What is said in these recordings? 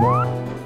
Música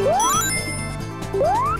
Woo!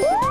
Yes!